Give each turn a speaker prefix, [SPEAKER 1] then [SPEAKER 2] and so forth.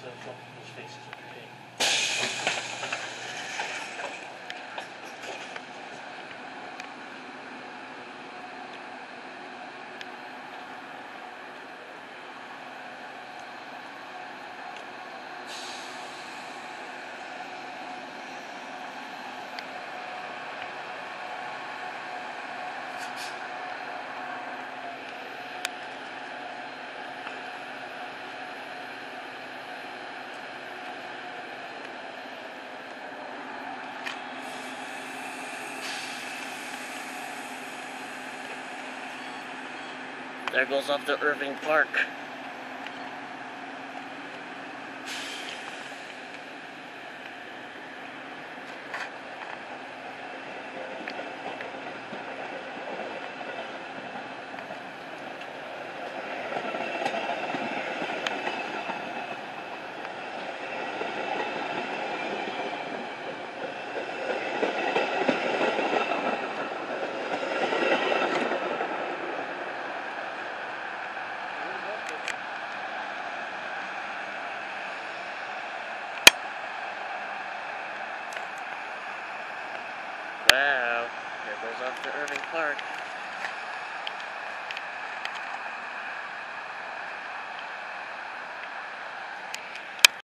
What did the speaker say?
[SPEAKER 1] Central.
[SPEAKER 2] There goes off to Irving Park. Wow, there goes off to Irving Park.